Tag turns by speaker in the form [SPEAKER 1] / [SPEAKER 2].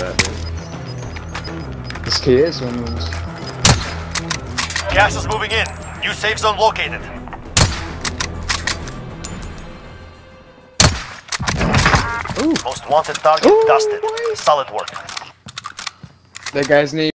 [SPEAKER 1] that dude. This is one was.
[SPEAKER 2] Gas is moving in. New safe zone located.
[SPEAKER 1] Ooh,
[SPEAKER 2] Most wanted target
[SPEAKER 1] Ooh,
[SPEAKER 2] dusted.
[SPEAKER 1] boy.
[SPEAKER 2] Solid work.
[SPEAKER 1] that guy's name.